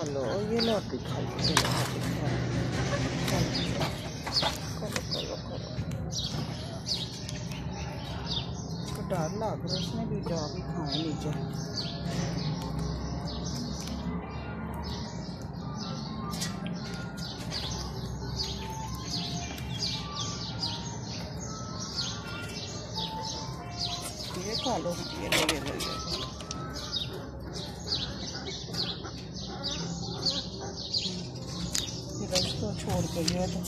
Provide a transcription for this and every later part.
चलो, ये लो अभी खाओ चलो अभी करो करो करो डर लग रहा इसने भी जा भी खाए नीचे ये खा लो, ये लो ये लो ये लो। छोड़ के गया था।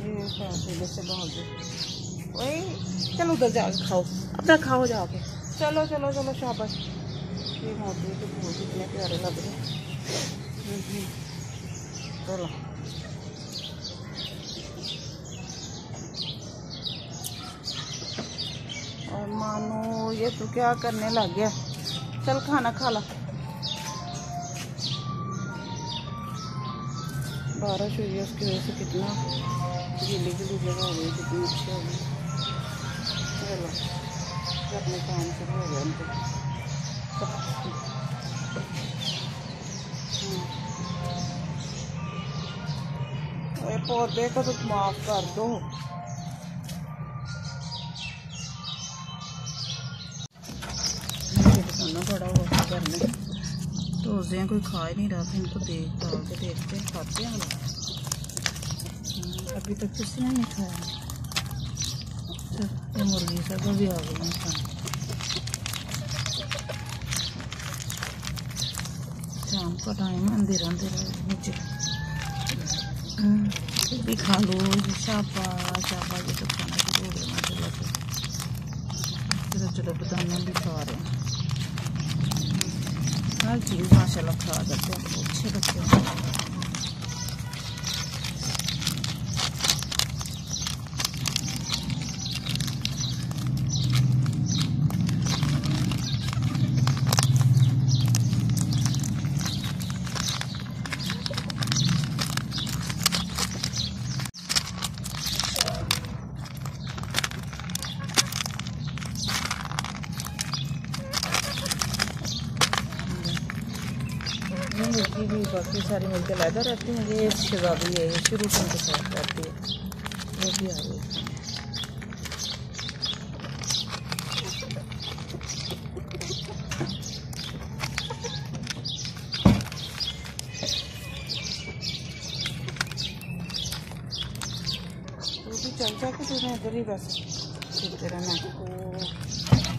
ये फांसी से भाग गए चलो उधर जाके खाओ। अपना खाओ जाके। चलो चलो चलो शाबाश। ये मोती के फूल कितने प्यारे लग रहे। चलो। और मानो ये तू क्या करने लग गया? चल खाना खा ला। बारिश हुई है, उसकी वजह से कितना गीली गीली जगह हो गई, कितनी अच्छी हो गई। चलो अपने काम शुरू हो गया उनके हम्म। पौधे को तो माफ़ कर दो। बड़ा हुआ घर में रोजियाँ कोई खा ही नहीं रहा था इनको देख डाल के देखते हैं खाते हैं अभी तक किसी ने नहीं खाया ये मुर्गी सब भी आ गई हैं शाम का टाइम है अंधेरा अंधेरा नीचे भी खा लो शाबा शाबा ये तो खाना शुरू हो गया चलो चलो बताना भी खा रहे हैं हर चीज़ माशाल्लाह खा जाते हैं बहुत अच्छे बच्चे हैं ये मुर्गी भी, बाकी सारी मिलकर लादा रहती हैं। ये शहजादी है, ये शुरू से उनके साथ रहती है। वो भी आ गई तू चल जा के तूने इधर ही बस। फिरते रहना।